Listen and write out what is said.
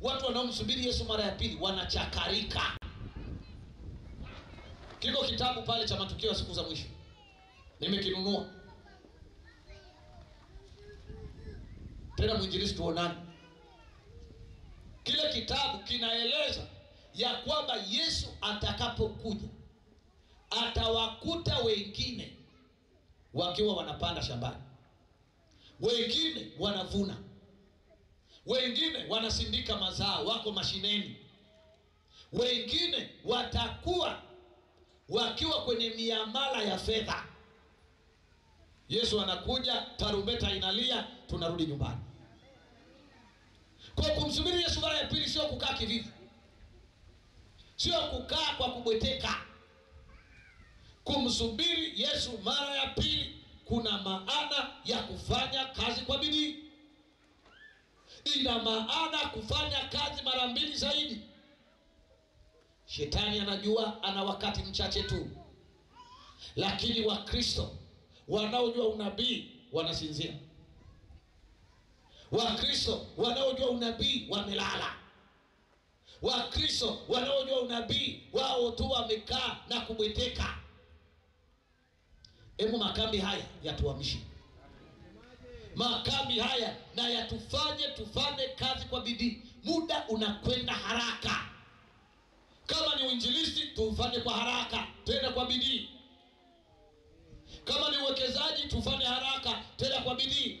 Watu wanaomsubiri Yesu mara ya pili wanachakarika. Kiko kitabu pale cha matukio ya siku za mwisho, nimekinunua tena. mwinjilisi tuonani. Kile kitabu kinaeleza ya kwamba Yesu atakapokuja atawakuta wengine wakiwa wanapanda shambani. Wengine wanavuna. Wengine wanasindika mazao wako mashineni. Wengine watakuwa wakiwa kwenye miamala ya fedha. Yesu anakuja tarumbeta inalia tunarudi nyumbani. Kwa kumsubiri yesu mara ya pili sio kukaa kivivu sio kukaa kwa kubweteka kumsubiri yesu mara ya pili kuna maana ya kufanya kazi kwa bidii. Ina maana kufanya kazi mara mbili zaidi. Shetani anajua ana wakati mchache tu. Lakini wakristo wanaojua unabii wanasinzia. Wakristo wanaojua unabii wamelala. Wakristo wanaojua unabii wao tu wamekaa na kubweteka hebu makambi haya yatuhamishe, makambi haya na yatufanye tufanye kazi kwa bidii. Muda unakwenda haraka. Kama ni uinjilisti tufanye kwa haraka tena kwa bidii. Kama ni uwekezaji tufanye haraka tena kwa bidii